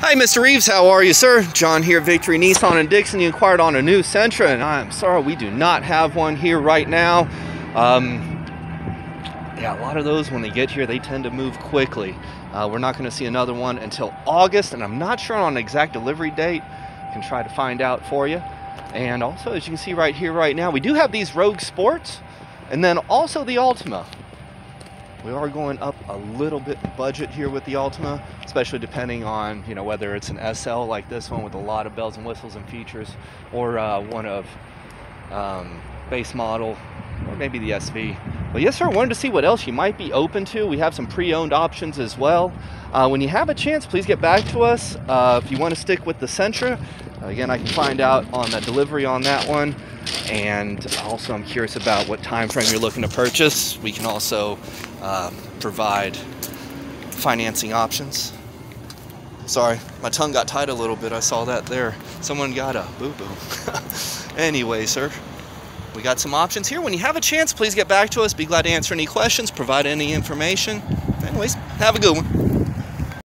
Hi, Mr. Reeves. How are you, sir? John here, Victory Nissan and Dixon. You inquired on a new Sentra, and I'm sorry we do not have one here right now. Um, yeah, a lot of those when they get here, they tend to move quickly. Uh, we're not going to see another one until August, and I'm not sure on an exact delivery date. I can try to find out for you. And also, as you can see right here, right now, we do have these Rogue Sports, and then also the Altima. We are going up a little bit in budget here with the Altima, especially depending on you know whether it's an SL like this one with a lot of bells and whistles and features, or uh, one of um, base model, maybe the SV. But yes, sir, wanted to see what else you might be open to. We have some pre-owned options as well. Uh, when you have a chance, please get back to us. Uh, if you want to stick with the Sentra, again, I can find out on the delivery on that one. And also, I'm curious about what time frame you're looking to purchase. We can also uh, provide financing options. Sorry, my tongue got tied a little bit. I saw that there. Someone got a boo-boo. anyway, sir, we got some options here. When you have a chance, please get back to us. Be glad to answer any questions, provide any information. Anyways, have a good one.